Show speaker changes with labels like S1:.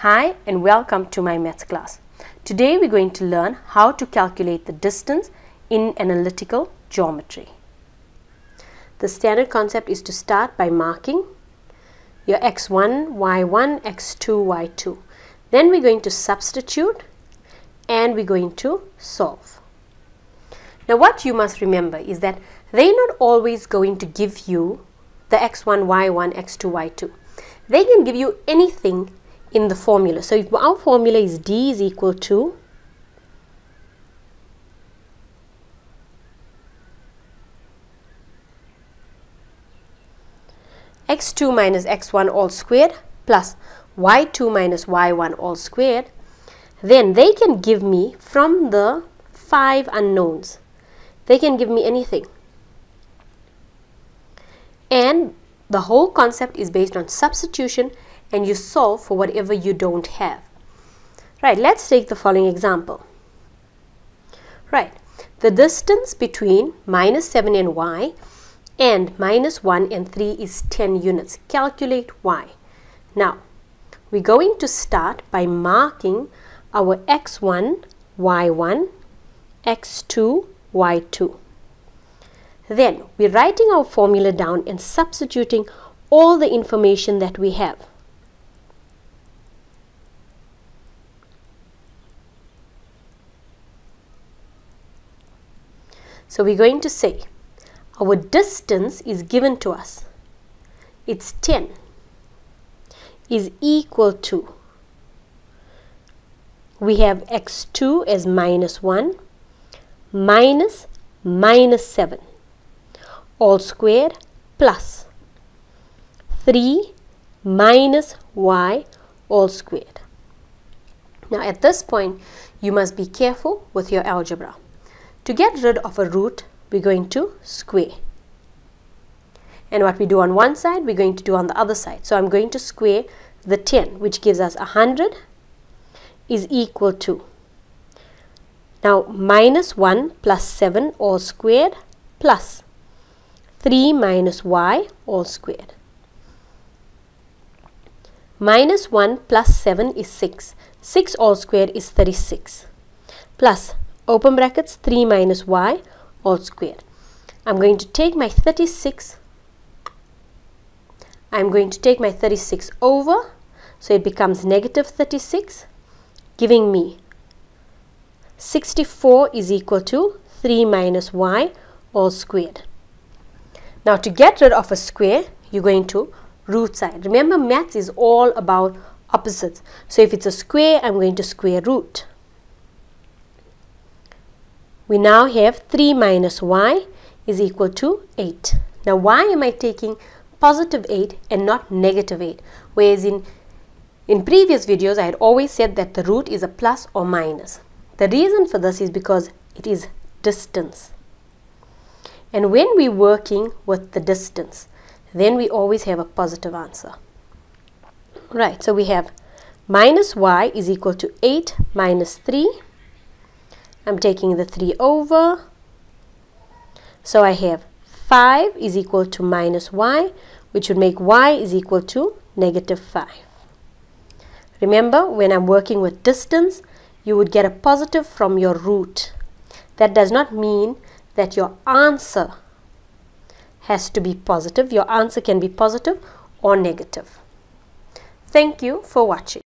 S1: Hi and welcome to my maths class. Today we're going to learn how to calculate the distance in analytical geometry. The standard concept is to start by marking your x1, y1, x2, y2. Then we're going to substitute and we're going to solve. Now what you must remember is that they're not always going to give you the x1, y1, x2, y2. They can give you anything in the formula. So if our formula is D is equal to x2 minus x1 all squared plus y2 minus y1 all squared. Then they can give me from the five unknowns. They can give me anything. And the whole concept is based on substitution and you solve for whatever you don't have. Right, let's take the following example. Right, the distance between minus 7 and y and minus 1 and 3 is 10 units. Calculate y. Now, we're going to start by marking our x1, y1, x2, y2. Then, we're writing our formula down and substituting all the information that we have. So we're going to say our distance is given to us. It's 10 is equal to we have x2 as minus 1 minus minus 7 all squared plus 3 minus y all squared. Now at this point you must be careful with your algebra. To get rid of a root, we're going to square. And what we do on one side, we're going to do on the other side. So I'm going to square the 10, which gives us 100 is equal to now minus 1 plus 7 all squared plus 3 minus y all squared. Minus 1 plus 7 is 6. 6 all squared is 36 plus open brackets 3 minus y all squared. I'm going to take my 36 I'm going to take my 36 over so it becomes negative 36 giving me 64 is equal to 3 minus y all squared. Now to get rid of a square you're going to root side. Remember maths is all about opposites. So if it's a square I'm going to square root we now have 3 minus y is equal to 8. Now why am I taking positive 8 and not negative 8? Whereas in, in previous videos I had always said that the root is a plus or minus. The reason for this is because it is distance. And when we're working with the distance, then we always have a positive answer. Right, so we have minus y is equal to 8 minus 3 I'm taking the 3 over. So I have 5 is equal to minus y, which would make y is equal to negative 5. Remember, when I'm working with distance, you would get a positive from your root. That does not mean that your answer has to be positive. Your answer can be positive or negative. Thank you for watching.